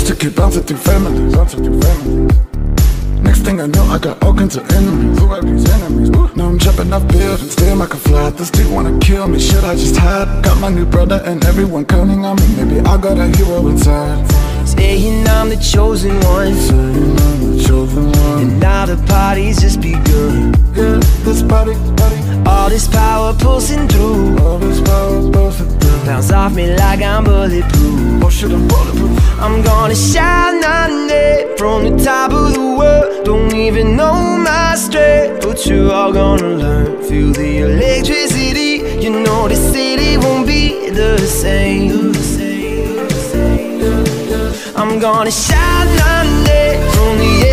Just to keep bouncing through families, bouncing through families. Next thing I know, I got all kinds of enemies. Who are these enemies? Woo. Now I'm jumping off buildings, damn I can fly. This dude wanna kill me, should I just hide? Got my new brother and everyone counting on me. Maybe I got a hero inside. Saying I'm the chosen one. Saying I'm the chosen one. And now the party's just begun. Yeah, this party, party. All this power pulsing through. All this power bursting through. Bounce off me like I'm bulletproof. I'm gonna shout my name from the top of the world. Don't even know my strength, but you're all gonna learn. Feel the electricity. You know the city won't be the same. I'm gonna shout my name from the